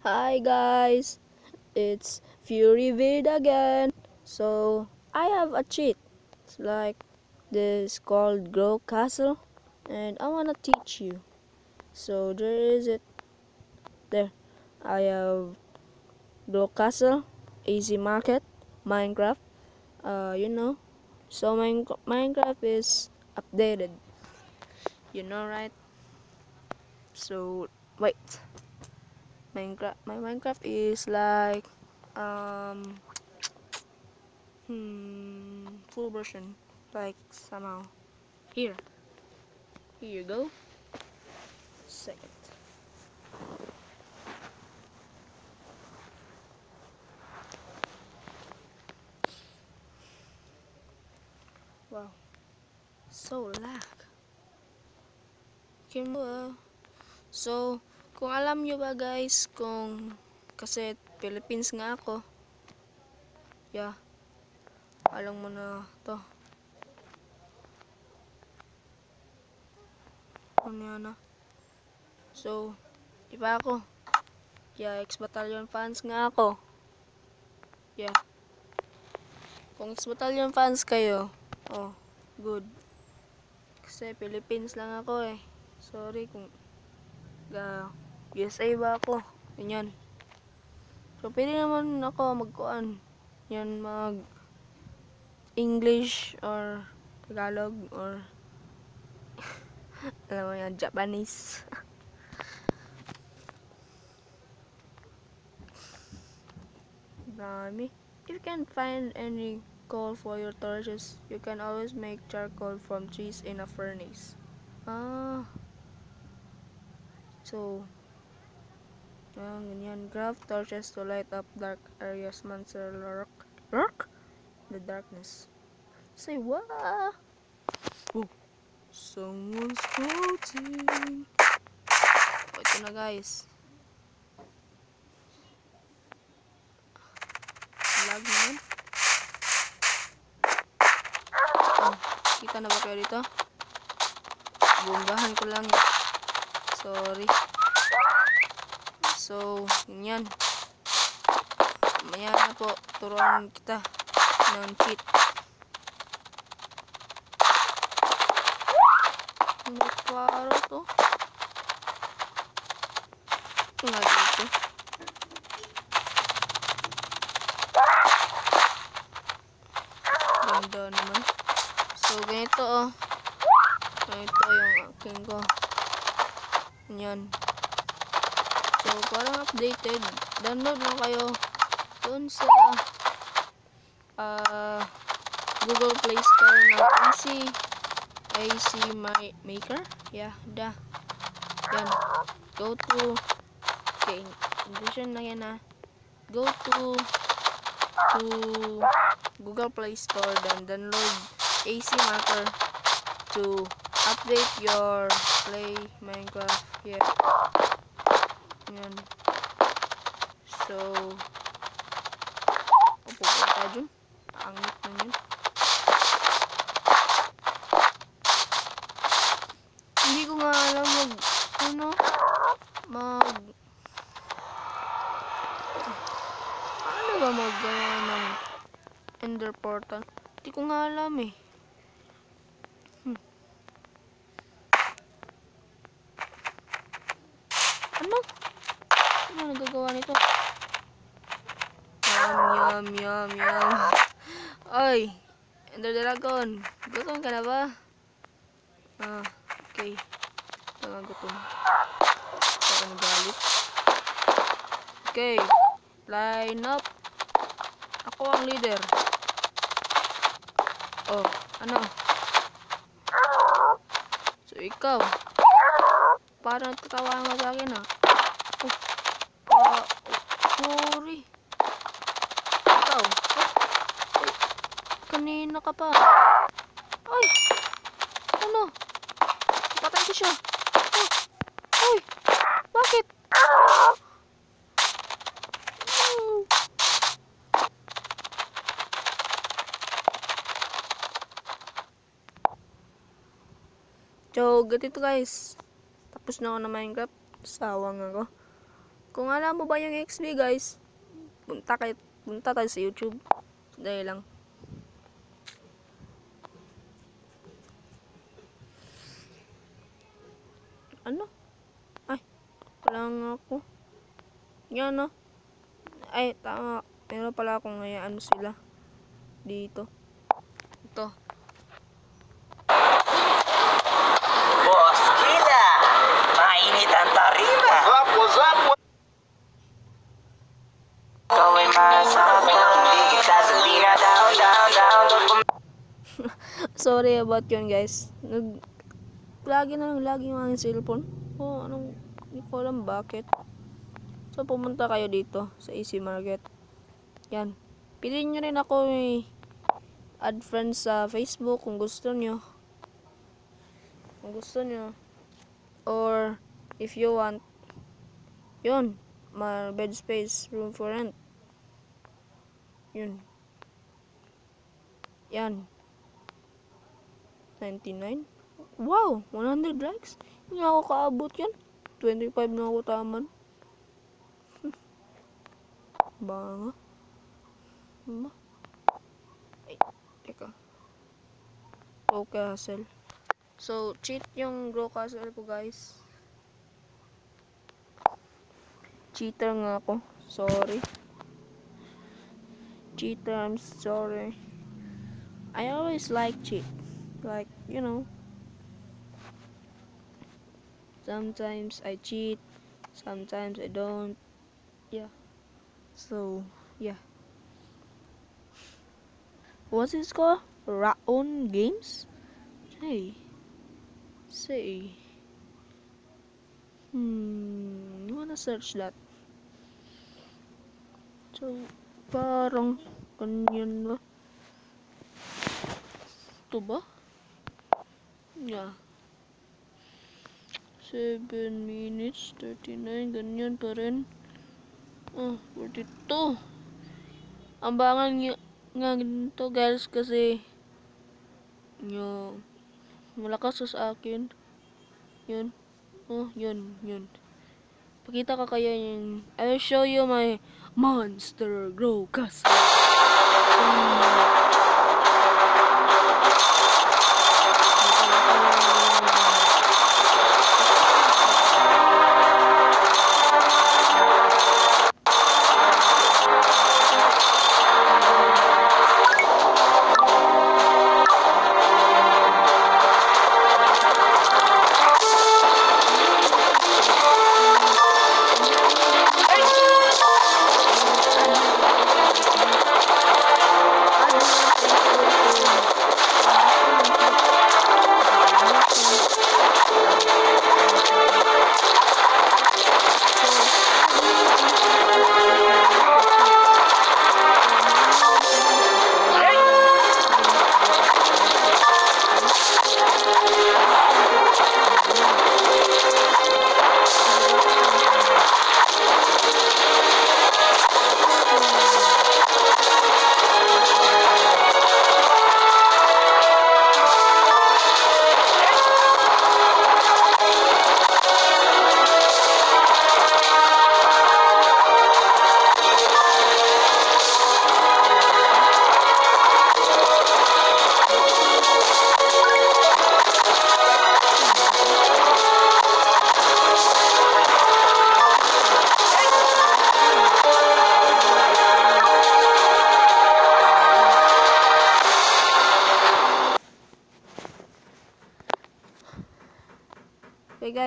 Hi guys, it's Fury Vid again. So I have a cheat. It's like this called Grow Castle, and I wanna teach you. So there is it. There, I have Grow Castle, Easy Market, Minecraft. Uh, you know, so Mine Minecraft is updated. You know, right? So wait. Minecraft my Minecraft is like um hmm full version like somehow. Here. Here you go. Second. Wow. So lag. Kimbo so kung alam nyo ba guys, kung kasi Philippines nga ako. Yeah. Alam mo na to. Ano yan na? So, di ba ako? Yeah, ex-battalion fans nga ako. Yeah. Kung ex-battalion fans kayo, oh, good. Kasi Philippines lang ako eh. Sorry kung ga USA ba ako? Ganyan. So, pwede naman ako magkuan. Yan, mag English or Tagalog or alam mo yan, Japanese. Dami. If you can find any coal for your torches, you can always make charcoal from trees in a furnace. Ah. So, Ayan, ganyan. Craft torches to light up dark areas. Monster lurk. Lurk? The darkness. Say what? Oh. Someone's floating. Oh, ito na guys. Lag naman. Oh, kita na ba kayo dito? Bumbahan ko lang. Sorry. So, yun yan. Maya na po, turuan kita ng cheat. Ano klaro to? Nga dito. Ganda naman. So, ganito oh. Ganito yung aking ko. Yan. So, parang updated. Download lang kayo dun sa uh, Google Play Store ng AC AC My Maker. Yeah, da. Yan. Go to okay, English lang yan ha. Go to to Google Play Store then download AC Maker to update your play Minecraft here. Yan. So, upo po tayo. Angit na yun. Hindi ko nga alam mag, ano, mag, ano ba magawa ng ender portal? Hindi ko nga alam eh. Yum, yum. Ay! Ender Dragon! Gutom ka na ba? Ah, okay. Tanga gutom. Para magalit. Okay. Line up. Ako ang leader. Oh, ano? So, ikaw. Parang tatawa mo sa akin, ah. Oh. Ah, sorry. Ikaw. Ay, kanina ka pa. Ay! Ano? Patay ko siya. Oh. Ay! Bakit? Oh. So, ganito guys. Tapos na ako na Minecraft. Sawang ako. Kung alam mo ba yung XP guys, punta, kay, punta tayo sa YouTube. Dahil lang. Ano? Ay, wala nga ako. Yan no. Ay, tama. Meron pala akong ngayaan sila. Dito. Ito. Pum- Sorry about yun guys. Nag lagi na lang lagi yung aking cellphone. Oh, anong hindi ko alam bakit. So pumunta kayo dito sa Easy Market. Yan. Piliin nyo rin ako eh. Add friends sa Facebook kung gusto nyo. Kung gusto nyo. Or if you want. Yun. My bed space, room for rent. Yun. Yan. 99? Wow! 100 likes? Hindi na ako kaabot yan. 25 na ako taman. Banga. Ba? Ay, teka. Grow Castle. So, cheat yung Grow Castle ko, guys. Cheater nga ako. Sorry. Cheater, I'm sorry. I always like cheat. Like, you know. Sometimes I cheat. Sometimes I don't. Yeah. So, yeah. What's it called? Raon Games? Hey. Say. Hmm. Wanna search that. So, parang ganyan ba? Ito ba? Yeah. 7 minutes, 39, ganyan pa rin. Oh, 42. Ang bangan nga, nga ganito guys kasi yung malakas sa akin. Yun. Oh, yun, yun. Pakita ka kaya yung I will show you my monster grow castle.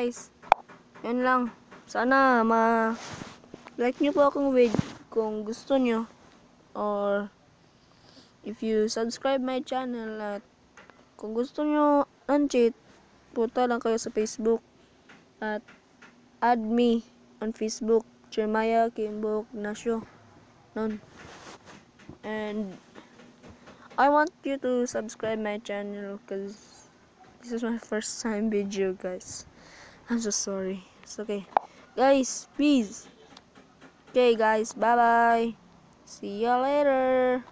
Guys, yun lang. Sana ma like nyo po akong video kung gusto nyo. Or if you subscribe my channel at kung gusto nyo ng cheat, punta lang kayo sa Facebook at add me on Facebook, Jeremiah Kimbo Ignacio. Nun. And I want you to subscribe my channel because this is my first time video guys. I'm so sorry. It's okay. Guys, please. Okay, guys. Bye bye. See you later.